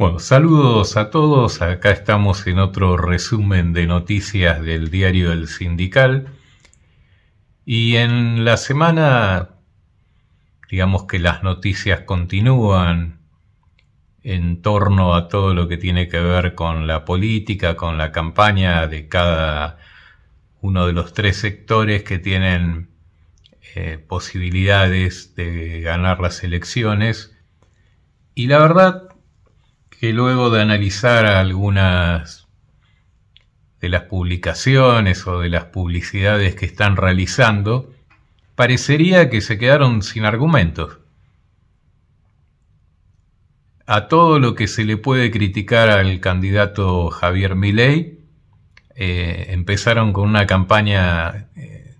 Bueno, saludos a todos. Acá estamos en otro resumen de noticias del diario El Sindical. Y en la semana, digamos que las noticias continúan en torno a todo lo que tiene que ver con la política, con la campaña de cada uno de los tres sectores que tienen eh, posibilidades de ganar las elecciones. Y la verdad que luego de analizar algunas de las publicaciones o de las publicidades que están realizando, parecería que se quedaron sin argumentos. A todo lo que se le puede criticar al candidato Javier Milei, eh, empezaron con una campaña eh,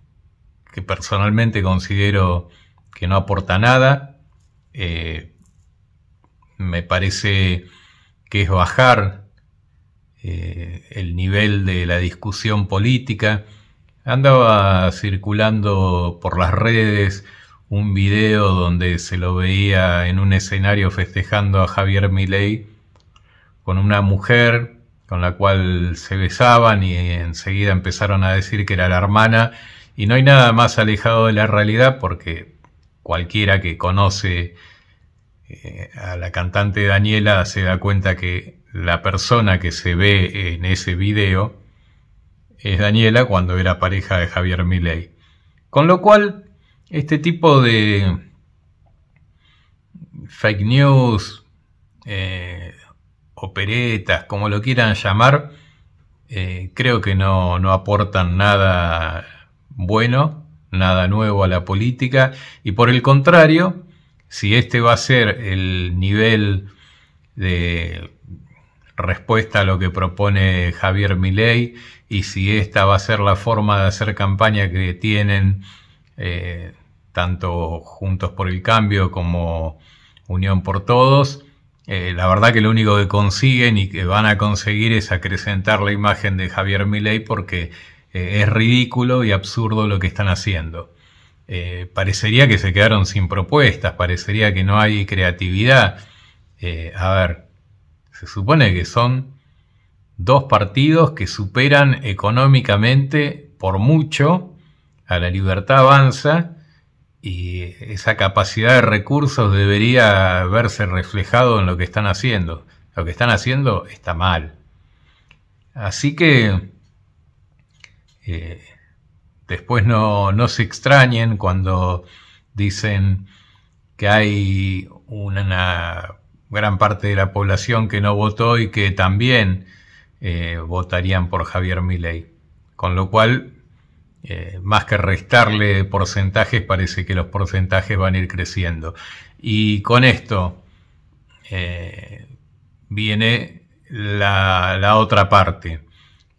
que personalmente considero que no aporta nada. Eh, me parece que es bajar eh, el nivel de la discusión política. Andaba circulando por las redes un video donde se lo veía en un escenario festejando a Javier Milei con una mujer con la cual se besaban y enseguida empezaron a decir que era la hermana y no hay nada más alejado de la realidad porque cualquiera que conoce eh, a la cantante Daniela se da cuenta que la persona que se ve en ese video es Daniela cuando era pareja de Javier Milei. Con lo cual, este tipo de fake news, eh, operetas, como lo quieran llamar, eh, creo que no, no aportan nada bueno, nada nuevo a la política, y por el contrario, si este va a ser el nivel de respuesta a lo que propone Javier Milei y si esta va a ser la forma de hacer campaña que tienen eh, tanto Juntos por el Cambio como Unión por Todos, eh, la verdad que lo único que consiguen y que van a conseguir es acrecentar la imagen de Javier Milei porque eh, es ridículo y absurdo lo que están haciendo. Eh, parecería que se quedaron sin propuestas, parecería que no hay creatividad. Eh, a ver, se supone que son dos partidos que superan económicamente por mucho a la libertad avanza y esa capacidad de recursos debería verse reflejado en lo que están haciendo. Lo que están haciendo está mal. Así que eh, Después no, se extrañen cuando dicen que hay una gran parte de la población que no votó y que también eh, votarían por Javier Milei. Con lo cual, eh, más que restarle porcentajes, parece que los porcentajes van a ir creciendo. Y con esto eh, viene la otra parte.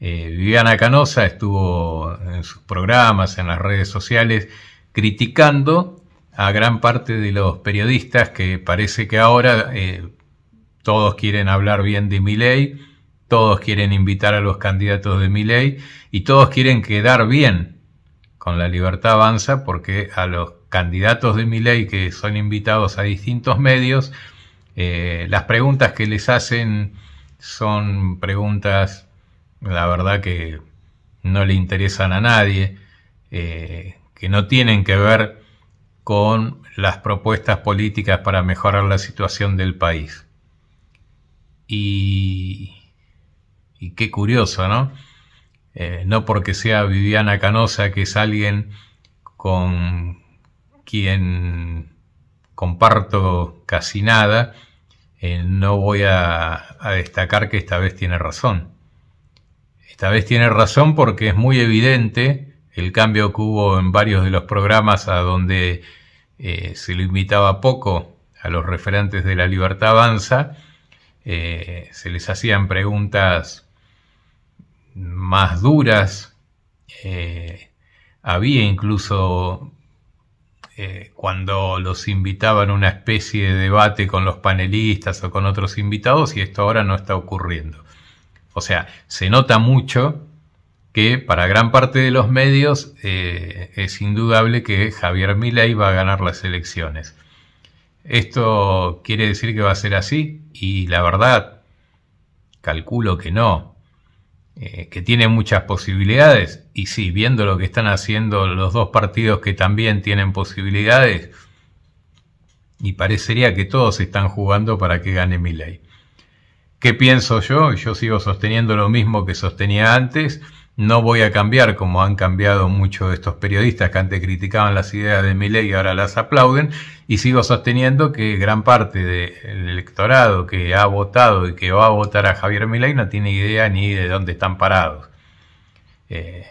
Eh, Viviana Canosa estuvo en sus programas, en las redes sociales, criticando a gran parte de los periodistas que parece que ahora eh, todos quieren hablar bien de Milei, todos quieren invitar a los candidatos de Milei y todos quieren quedar bien con la libertad avanza porque a los candidatos de Milei que son invitados a distintos medios, eh, las preguntas que les hacen son preguntas la verdad que no le interesan a nadie, eh, que no tienen que ver con las propuestas políticas para mejorar la situación del país. Y, qué curioso, ¿no? Eh, no porque sea Viviana Canosa, que es alguien con quien comparto casi nada, eh, no voy a destacar que esta vez tiene razón. Esta vez tiene razón porque es muy evidente el cambio que hubo en varios de los programas a donde eh, se lo invitaba poco a los referentes de la libertad avanza, eh, se les hacían preguntas más duras, eh, había incluso cuando los invitaban una especie de debate con los panelistas o con otros invitados y esto ahora no está ocurriendo. O sea, se nota mucho que para gran parte de los medios eh, es indudable que Javier Milei va a ganar las elecciones. ¿Esto quiere decir que va a ser así? Y la verdad, calculo que no. Eh, que tiene muchas posibilidades. Y sí, viendo lo que están haciendo los dos partidos que también tienen posibilidades, y parecería que todos están jugando para que gane ley. ¿Qué pienso yo? Yo sigo sosteniendo lo mismo que sostenía antes. No voy a cambiar como han cambiado muchos de estos periodistas que antes criticaban las ideas de Milei y ahora las aplauden. Y sigo sosteniendo que gran parte del electorado que ha votado y que va a votar a Javier Milei no tiene idea ni de dónde están parados. Eh,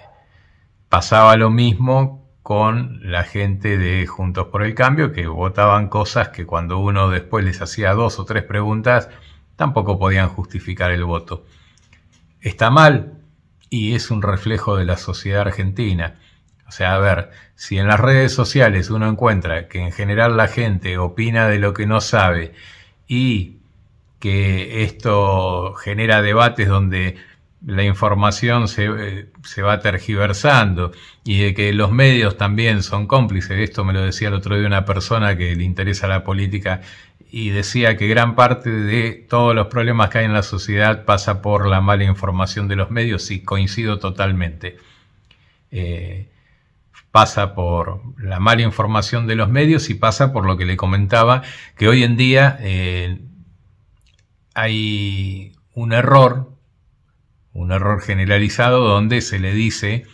pasaba lo mismo con la gente de Juntos por el Cambio que votaban cosas que cuando uno después les hacía dos o tres preguntas tampoco podían justificar el voto. Está mal y es un reflejo de la sociedad argentina. O sea, a ver, si en las redes sociales uno encuentra que en general la gente opina de lo que no sabe y que esto genera debates donde la información se, eh, se, va tergiversando y de que los medios también son cómplices. Esto me lo decía el otro día una persona que le interesa la política y decía que gran parte de todos los problemas que hay en la sociedad pasa por la mala información de los medios y coincido totalmente. Eh, pasa por la mala información de los medios y pasa por lo que le comentaba, que hoy en día eh, hay un error, un error generalizado donde se le dice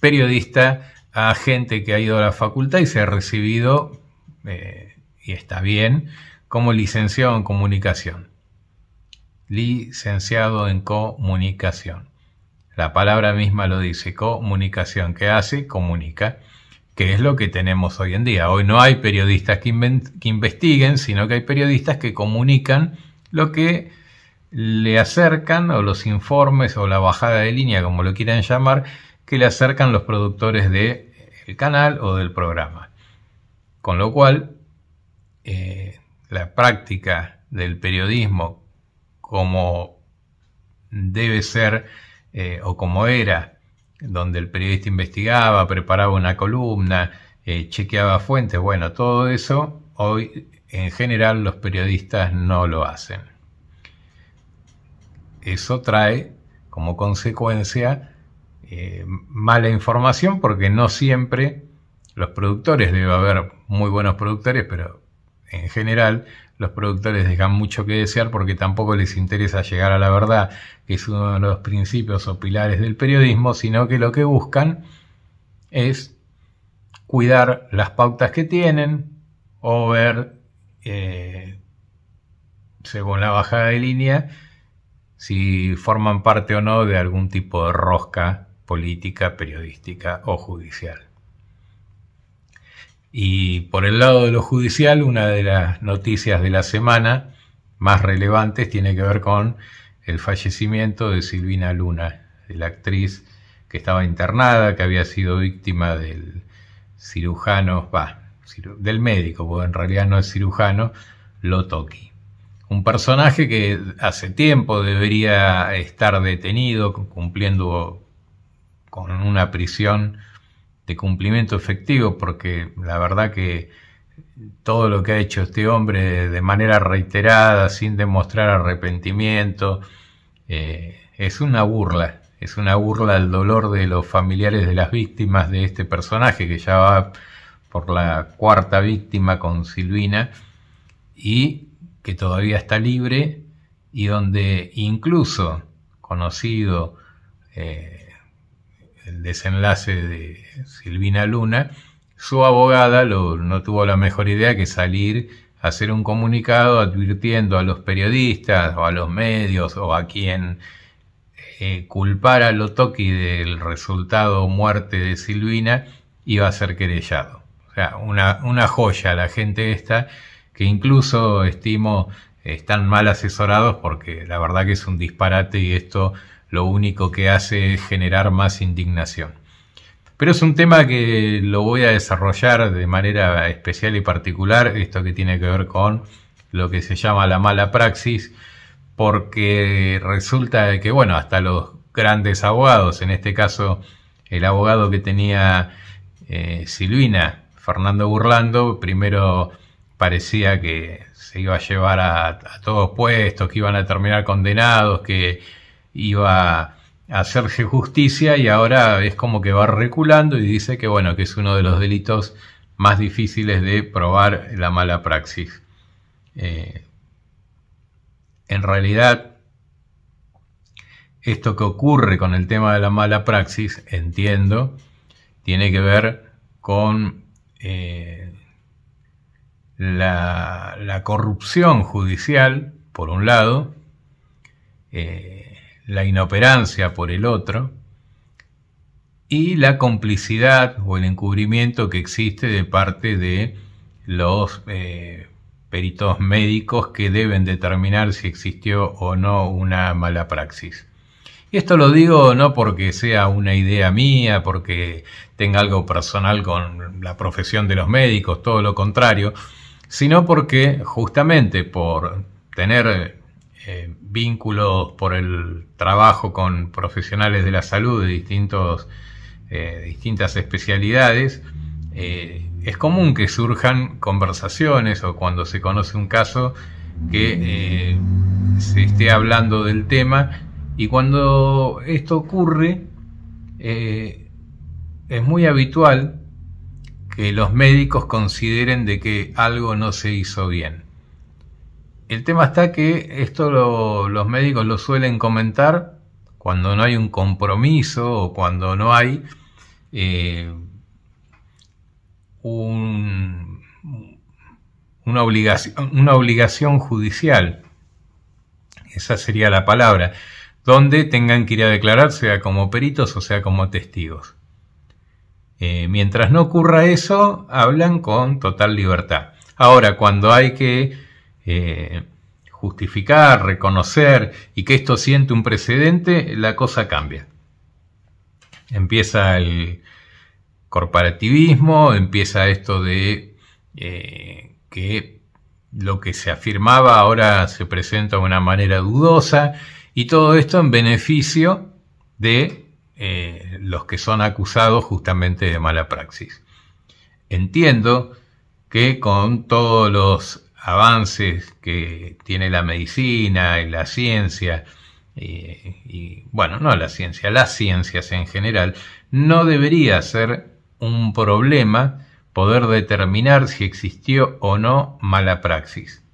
periodista a gente que ha ido a la facultad y se ha recibido, eh, y está bien, como licenciado en comunicación. Licenciado en comunicación. La palabra misma lo dice, comunicación. ¿Qué hace? Comunica. Que es lo que tenemos hoy en día. Hoy no hay periodistas que, investiguen, sino que hay periodistas que comunican lo que le acercan, o los informes, o la bajada de línea, como lo quieran llamar, que le acercan los productores del canal o del programa. Con lo cual, eh, la práctica del periodismo como debe ser eh, o como era, donde el periodista investigaba, preparaba una columna, eh, chequeaba fuentes, bueno, todo eso hoy en general los periodistas no lo hacen. Eso trae como consecuencia eh, mala información porque no siempre los productores, debe haber muy buenos productores, pero en general los productores dejan mucho que desear porque tampoco les interesa llegar a la verdad, que es uno de los principios o pilares del periodismo, sino que lo que buscan es cuidar las pautas que tienen o ver, eh, según la bajada de línea, si forman parte o no de algún tipo de rosca política, periodística o judicial. Y por el lado de lo judicial, una de las noticias de la semana más relevantes tiene que ver con el fallecimiento de Silvina Luna, la actriz que estaba internada, que había sido víctima del cirujano, va, del médico, porque en realidad no es cirujano, Lotoki. Un personaje que hace tiempo debería estar detenido, cumpliendo con una prisión de cumplimiento efectivo, porque la verdad que todo lo que ha hecho este hombre de manera reiterada, sin demostrar arrepentimiento, eh, es una burla, es una burla al dolor de los familiares de las víctimas de este personaje, que ya va por la cuarta víctima con Silvina, y que todavía está libre, y donde incluso conocido eh, el desenlace de Silvina Luna, su abogada no tuvo la mejor idea que salir a hacer un comunicado advirtiendo a los periodistas o a los medios o a quien eh, culpara a Lotoki del resultado muerte de Silvina iba a ser querellado. O sea, una, una joya la gente esta que incluso estimo están mal asesorados porque la verdad que es un disparate y esto lo único que hace es generar más indignación. Pero es un tema que lo voy a desarrollar de manera especial y particular, esto que tiene que ver con lo que se llama la mala praxis, porque resulta que, bueno, hasta los grandes abogados, en este caso el abogado que tenía eh, Silvina, Fernando Burlando, primero parecía que se iba a llevar a, todos puestos, que iban a terminar condenados, que iba a hacerse justicia y ahora es como que va reculando y dice que bueno, que es uno de los delitos más difíciles de probar la mala praxis. Eh, en realidad, esto que ocurre con el tema de la mala praxis, entiendo, tiene que ver con eh, la, corrupción judicial, por un lado, eh, la inoperancia por el otro, y la complicidad o el encubrimiento que existe de parte de los eh, peritos médicos que deben determinar si existió o no una mala praxis. Y esto lo digo no porque sea una idea mía, porque tenga algo personal con la profesión de los médicos, todo lo contrario, sino porque justamente por tener eh, vínculos por el trabajo con profesionales de la salud de distintos, eh, distintas especialidades, eh, es común que surjan conversaciones o cuando se conoce un caso que se esté hablando del tema y cuando esto ocurre es muy habitual que los médicos consideren de que algo no se hizo bien. El tema está que esto los médicos lo suelen comentar cuando no hay un compromiso o cuando no hay eh, una, obligación, judicial, esa sería la palabra, donde tengan que ir a declarar, sea como peritos o sea como testigos. Eh, mientras no ocurra eso, hablan con total libertad. Ahora, cuando hay que eh, justificar, reconocer y que esto siente un precedente, la cosa cambia. Empieza el corporativismo, empieza esto de eh, que lo que se afirmaba ahora se presenta de una manera dudosa y todo esto en beneficio de eh, los que son acusados justamente de mala praxis. Entiendo que con todos los avances que tiene la medicina y la ciencia, y bueno, no la ciencia, las ciencias en general, no debería ser un problema poder determinar si existió o no mala praxis.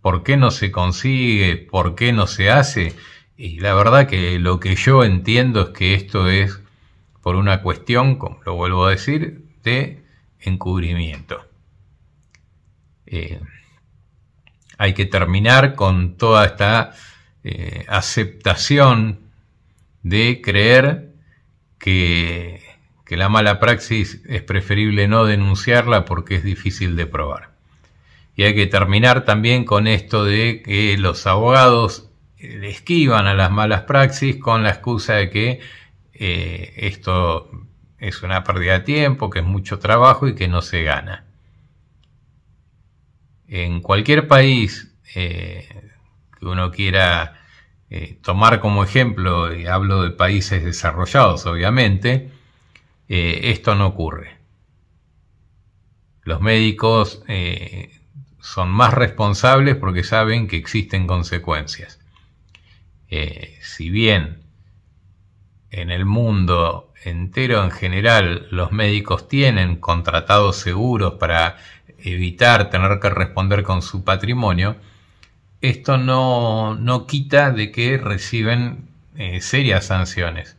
¿Por qué no se consigue? ¿Por qué no se hace? Y la verdad que lo que yo entiendo es que esto es por una cuestión, como lo vuelvo a decir, de encubrimiento. Eh, hay que terminar con toda esta eh, aceptación de creer que, la mala praxis es preferible no denunciarla porque es difícil de probar. Y hay que terminar también con esto de que los abogados esquivan a las malas praxis con la excusa de que eh, esto es una pérdida de tiempo, que es mucho trabajo y que no se gana. En cualquier país eh, que uno quiera eh, tomar como ejemplo, y hablo de países desarrollados obviamente, esto no ocurre. Los médicos son más responsables porque saben que existen consecuencias. Eh, si bien en el mundo entero en general los médicos tienen contratados seguros para evitar tener que responder con su patrimonio, esto no, quita de que reciben eh, serias sanciones.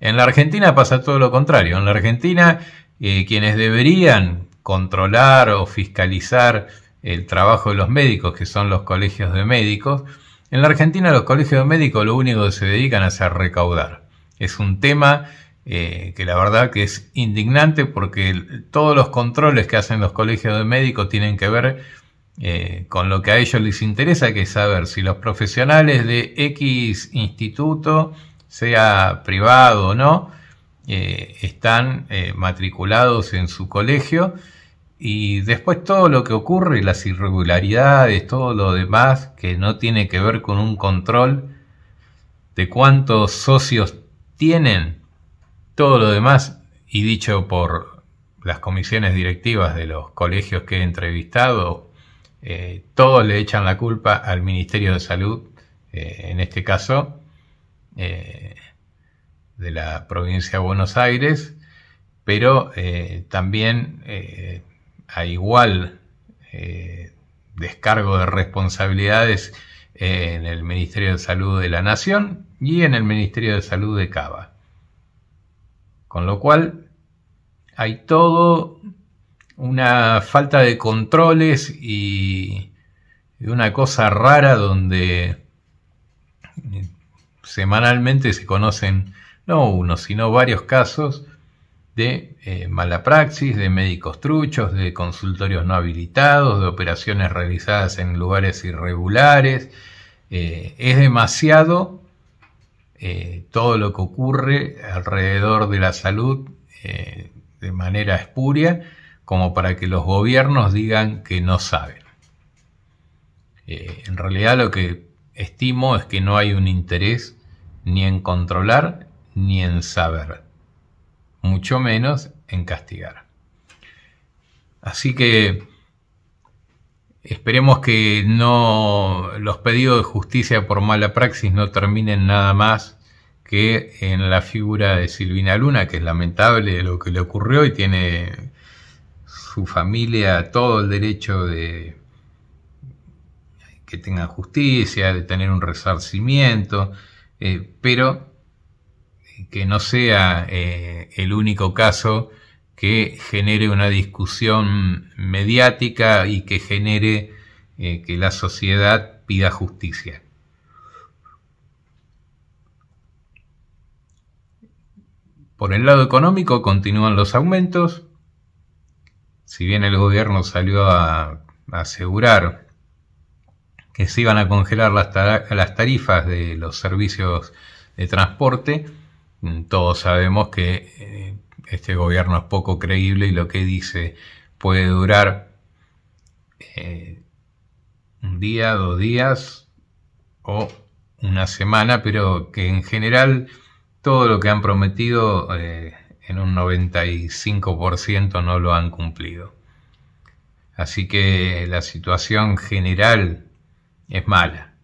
En la Argentina pasa todo lo contrario. En la Argentina eh, quienes deberían controlar o fiscalizar el trabajo de los médicos, que son los colegios de médicos, en la Argentina los colegios médicos lo único que se dedican a hacer recaudar. Es un tema eh, que la verdad que es indignante porque todos los controles que hacen los colegios de médicos tienen que ver eh, con lo que a ellos les interesa, que es saber si los profesionales de X instituto, sea privado o no, eh, están matriculados en su colegio. Y después todo lo que ocurre, las irregularidades, todo lo demás que no tiene que ver con un control de cuántos socios tienen, todo lo demás, y dicho por las comisiones directivas de los colegios que he entrevistado, eh, todos le echan la culpa al Ministerio de Salud, eh, en este caso, de la provincia de Buenos Aires, pero también a igual descargo de responsabilidades en el Ministerio de Salud de la Nación y en el Ministerio de Salud de Cava. Con lo cual hay todo una falta de controles y una cosa rara donde semanalmente se conocen no uno, sino varios casos de eh, mala praxis, de médicos truchos, de consultorios no habilitados, de operaciones realizadas en lugares irregulares. Eh, es demasiado eh, todo lo que ocurre alrededor de la salud de manera espuria como para que los gobiernos digan que no saben. en realidad lo que estimo es que no hay un interés ni en controlar ni en saber mucho menos en castigar. Así que esperemos que no los pedidos de justicia por mala praxis no terminen nada más que en la figura de Silvina Luna, que es lamentable lo que le ocurrió y tiene su familia todo el derecho de que tenga justicia, de tener un resarcimiento, eh, pero que no sea eh, el único caso que genere una discusión mediática y que genere eh, que la sociedad pida justicia. Por el lado económico continúan los aumentos. Si bien el gobierno salió a, asegurar que se iban a congelar las, tarifas de los servicios de transporte, Mm, todos sabemos que eh, este gobierno es poco creíble y lo que dice puede durar eh, un día, dos días o una semana, pero que en general todo lo que han prometido eh, en un 95% no lo han cumplido. Así que la situación general es mala.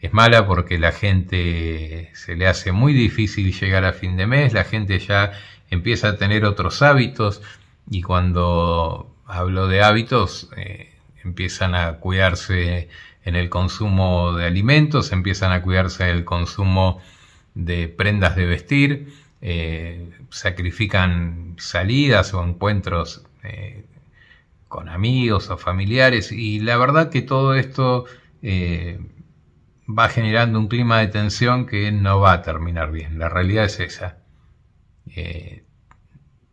Es mala porque la gente se le hace muy difícil llegar a fin de mes, la gente ya empieza a tener otros hábitos y cuando hablo de hábitos eh, empiezan a cuidarse en el consumo de alimentos, empiezan a cuidarse el consumo de prendas de vestir, eh, sacrifican salidas o encuentros eh, con amigos o familiares y la verdad que todo esto va generando un clima de tensión que no va a terminar bien. La realidad es esa. Eh,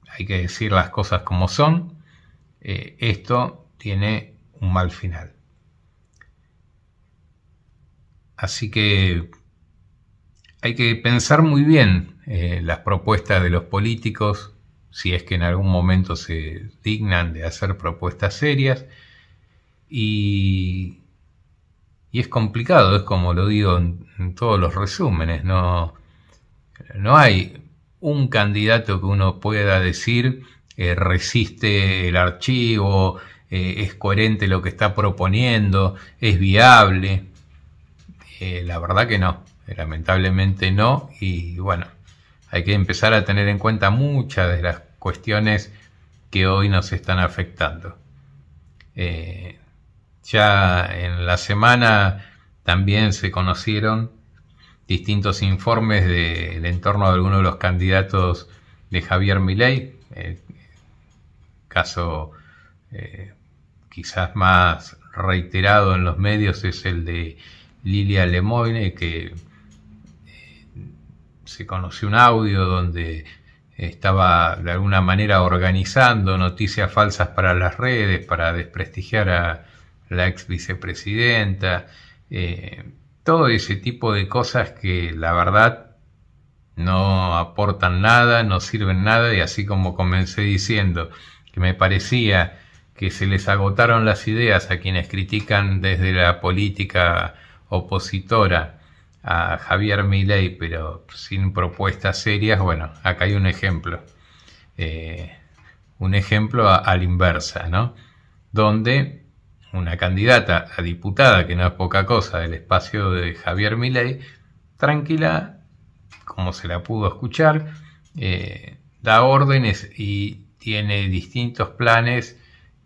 hay que decir las cosas como son. Eh, esto tiene un mal final. Así que hay que pensar muy bien eh, las propuestas de los políticos, si es que en algún momento se dignan de hacer propuestas serias, y es complicado, es como lo digo en, todos los resúmenes, no, no hay un candidato que uno pueda decir eh, resiste el archivo, eh, es coherente lo que está proponiendo, es viable. Eh, la verdad que no, lamentablemente no, y bueno, hay que empezar a tener en cuenta muchas de las cuestiones que hoy nos están afectando. Ya en la semana también se conocieron distintos informes del entorno de algunos de los candidatos de Javier Milei, eh, caso eh, quizás más reiterado en los medios es el de Lilia Lemoyne, que eh, se conoció un audio donde estaba de alguna manera organizando noticias falsas para las redes, para desprestigiar a, la ex vicepresidenta, todo ese tipo de cosas que la verdad no aportan nada, no sirven nada y así como comencé diciendo que me parecía que se les agotaron las ideas a quienes critican desde la política opositora a Javier Milei, pero sin propuestas serias, bueno, acá hay un ejemplo. Eh, un ejemplo a, la inversa, ¿no? Donde una candidata a diputada, que no es poca cosa, del espacio de Javier Milei, tranquila, como se la pudo escuchar, eh, da órdenes y tiene distintos planes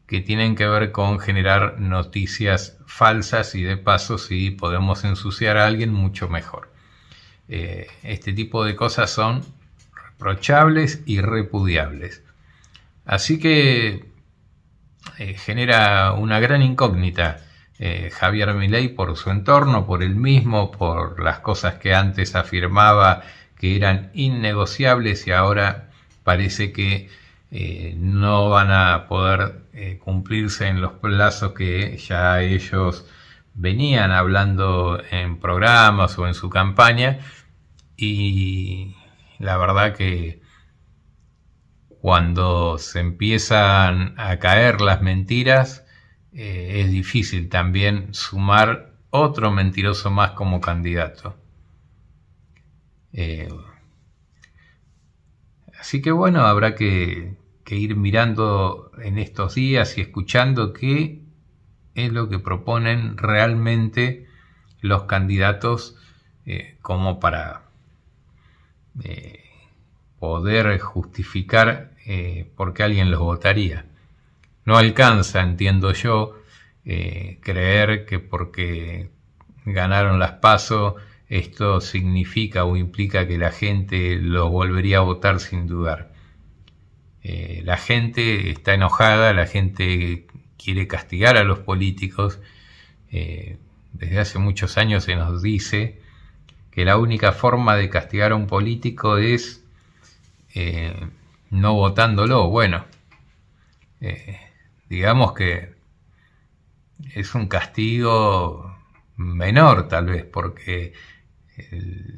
que tienen que ver con generar noticias falsas y de paso si podemos ensuciar a alguien mucho mejor. Eh, este tipo de cosas son reprochables y repudiables. Así que eh, genera una gran incógnita eh, Javier Milei por su entorno, por él mismo, por las cosas que antes afirmaba que eran innegociables y ahora parece que eh, no van a poder cumplirse en los plazos que ya ellos venían hablando en programas o en su campaña. Y la verdad que cuando se empiezan a caer las mentiras, eh, es difícil también sumar otro mentiroso más como candidato. Eh, así que bueno, habrá que, ir mirando en estos días y escuchando qué es lo que proponen realmente los candidatos eh, como para poder justificar eh, porque alguien los votaría. No alcanza, entiendo yo, eh, creer que porque ganaron las pasos esto significa o implica que la gente los volvería a votar sin dudar. Eh, la gente está enojada, la gente quiere castigar a los políticos. desde hace muchos años se nos dice que la única forma de castigar a un político es no votándolo. Bueno, eh, digamos que es un castigo menor tal vez, porque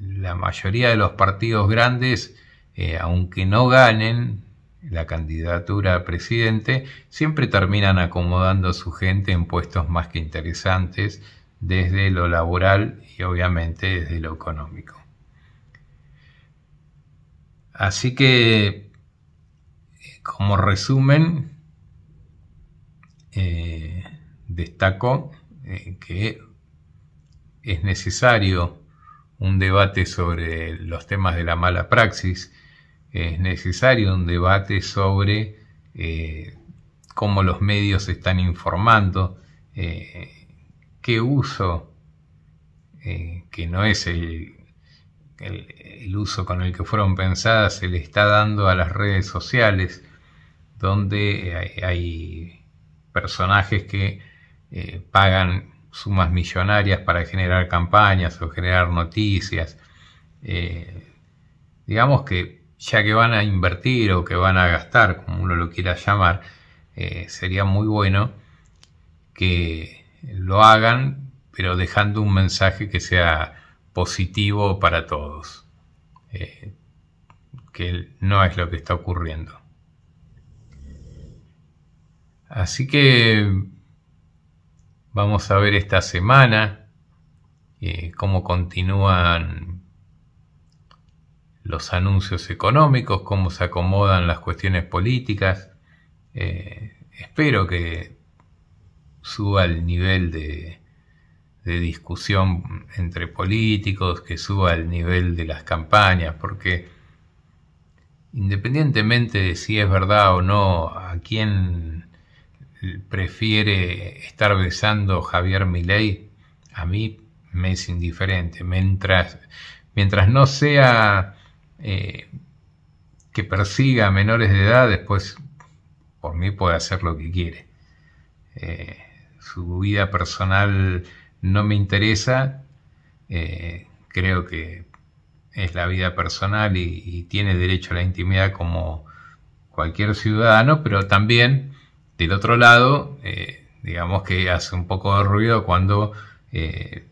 la mayoría de los partidos grandes, eh, aunque no ganen la candidatura a presidente, siempre terminan acomodando a su gente en puestos más que interesantes desde lo laboral y obviamente desde lo económico. Así que como resumen, eh, destaco eh, que es necesario un debate sobre los temas de la mala praxis, es necesario un debate sobre eh, cómo los medios están informando, qué uso, que no es el, el, uso con el que fueron pensadas, se le está dando a las redes sociales, donde hay, personajes que eh, pagan sumas millonarias para generar campañas o generar noticias. Eh, digamos que ya que van a invertir o que van a gastar, como uno lo quiera llamar, eh, sería muy bueno que lo hagan, pero dejando un mensaje que sea positivo para todos, que no es lo que está ocurriendo. Así que vamos a ver esta semana eh, cómo continúan los anuncios económicos, cómo se acomodan las cuestiones políticas. Eh, espero que suba el nivel de, de discusión entre políticos, que suba el nivel de las campañas, porque independientemente de si es verdad o no a quién prefiere estar besando Javier Milei, a mí me es indiferente. Mientras, mientras no sea eh, que persiga a menores de edad, después por mí puede hacer lo que quiere. Eh, su vida personal no me interesa. Eh, creo que es la vida personal y tiene derecho a la intimidad como cualquier ciudadano, pero también del otro lado, eh, digamos que hace un poco de ruido cuando eh,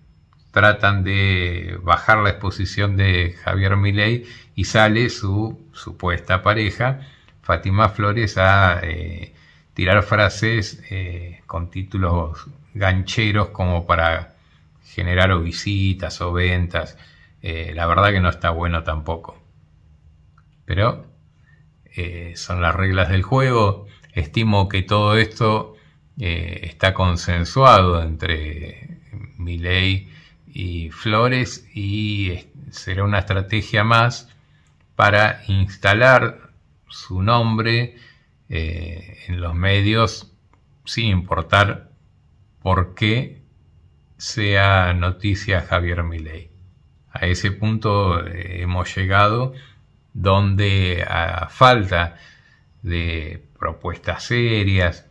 tratan de bajar la exposición de Javier Milei y sale su supuesta pareja, Fátima Flores, a eh, tirar frases con títulos gancheros como para generar visitas o ventas. la verdad que no está bueno tampoco. Pero son las reglas del juego. Estimo que todo esto eh, está consensuado entre Milei y Flores y será una estrategia más para instalar su nombre eh, en los medios sin importar por qué sea noticia Javier Milei. A ese punto eh, hemos llegado donde a falta de propuestas serias,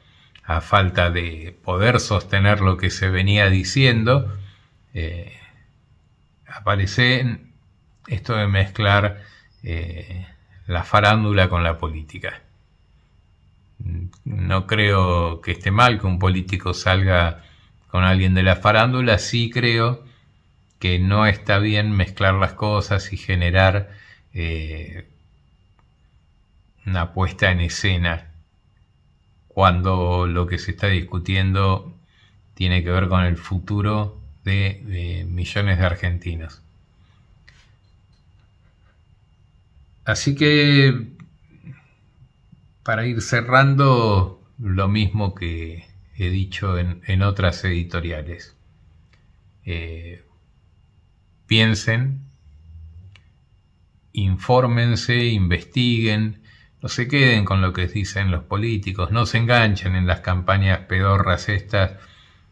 a falta de poder sostener lo que se venía diciendo, eh, aparece esto de mezclar eh, la farándula con la política. No creo que esté mal que un político salga con alguien de la farándula, sí creo que no está bien mezclar las cosas y generar eh, una puesta en escena cuando lo que se está discutiendo tiene que ver con el futuro de, millones de argentinos. Así que, para ir cerrando, lo mismo que he dicho en, otras editoriales. Eh, piensen, infórmense, investiguen, no se queden con lo que dicen los políticos, no se enganchen en las campañas pedorras estas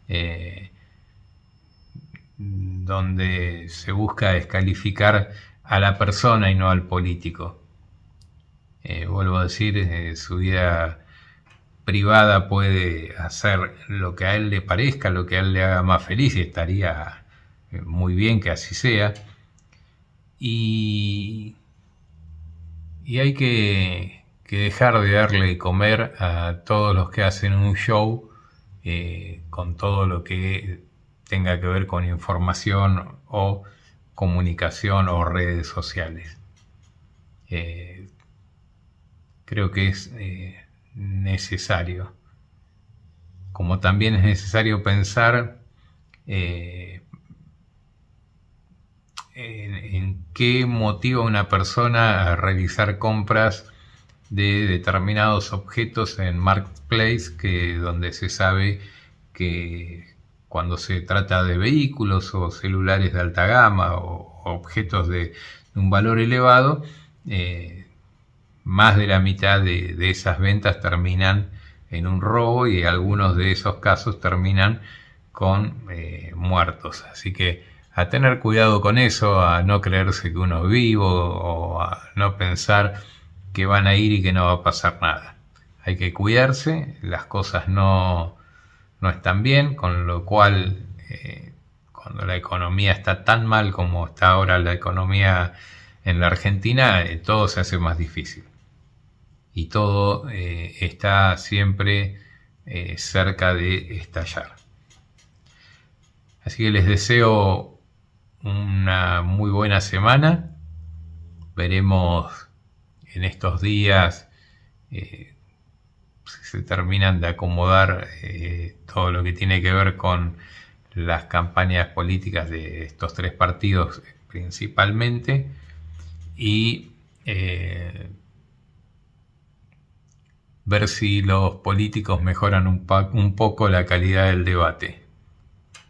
eh, donde se busca descalificar a la persona y no al político. Eh, vuelvo a decir, eh, su vida privada puede hacer lo que a él le parezca, lo que a él le haga más feliz y estaría muy bien que así sea. Y, y hay que que dejar de darle de comer a todos los que hacen un show eh, con todo lo que tenga que ver con información o comunicación o redes sociales. Eh, creo que es eh, necesario. Como también es necesario pensar en, en, qué motiva una persona a realizar compras de determinados objetos en Marketplace, que, donde se sabe que cuando se trata de vehículos o celulares de alta gama o objetos de, un valor elevado, eh, más de la mitad de, esas ventas terminan en un robo y algunos de esos casos terminan con eh, muertos. Así que a tener cuidado con eso, a no creerse que uno es vivo o a no pensar que van a ir y que no va a pasar nada. Hay que cuidarse, las cosas no, no están bien, con lo cual eh, cuando la economía está tan mal como está ahora la economía en la Argentina, eh, todo se hace más difícil. Y todo eh, está siempre cerca de estallar. Así que les deseo una muy buena semana. Veremos en estos días eh, se terminan de acomodar eh, todo lo que tiene que ver con las campañas políticas de estos tres partidos principalmente y eh, ver si los políticos mejoran un, un poco la calidad del debate.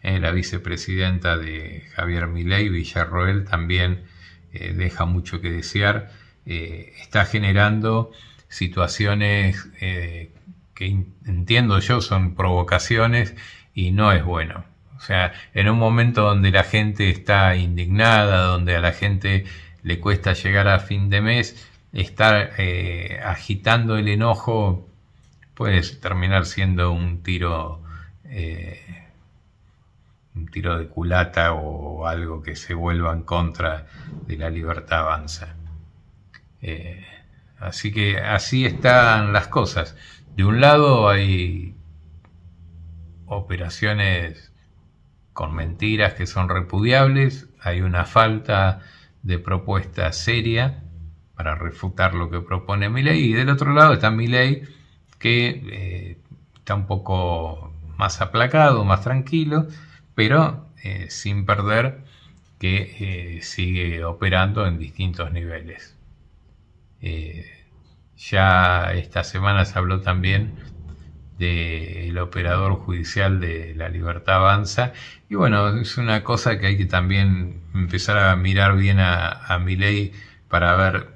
la vicepresidenta de Javier Milei, Villarroel, también deja mucho que desear eh, está generando situaciones eh, que entiendo yo son provocaciones y no es bueno. O sea, en un momento donde la gente está indignada, donde a la gente le cuesta llegar a fin de mes, estar eh, agitando el enojo puede terminar siendo un tiro un tiro de culata o algo que se vuelva en contra de la libertad avanza. Eh, así que así están las cosas. De un lado hay operaciones con mentiras que son repudiables, hay una falta de propuesta seria para refutar lo que propone mi ley y del otro lado está mi ley que eh, está un poco más aplacado, más tranquilo, pero eh, sin perder que sigue operando en distintos niveles. Eh, Ya esta semana se habló también del operador judicial de la Libertad Avanza. Y bueno, es una cosa que hay que también empezar a mirar bien a, a mi ley para ver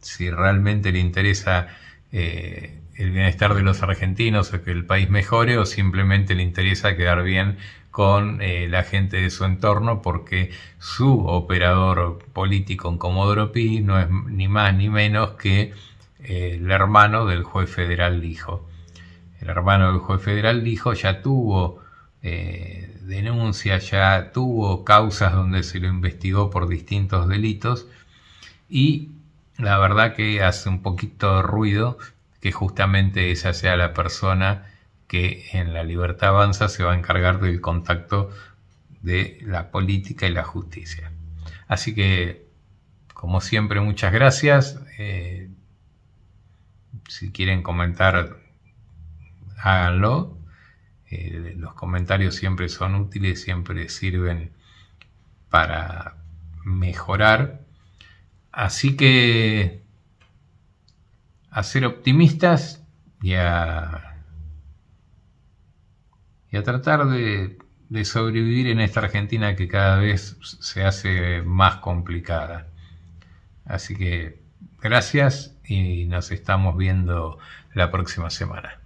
si realmente le interesa eh, el bienestar de los argentinos o que el país mejore o simplemente le interesa quedar bien con eh, la gente de su entorno porque su operador político en Comodoro Pi no es ni más ni menos que eh, el hermano del juez federal Lijo. El hermano del juez federal Lijo ya tuvo denuncias, ya tuvo causas donde se lo investigó por distintos delitos y la verdad que hace un poquito de ruido que justamente esa sea la persona que en la libertad avanza se va a encargar del contacto de la política y la justicia. Así que, como siempre, muchas gracias. Eh, si quieren comentar, háganlo. Eh, los comentarios siempre son útiles, siempre sirven para mejorar Así que a ser optimistas y a, a tratar de, de sobrevivir en esta Argentina que cada vez se hace más complicada. Así que gracias y nos estamos viendo la próxima semana.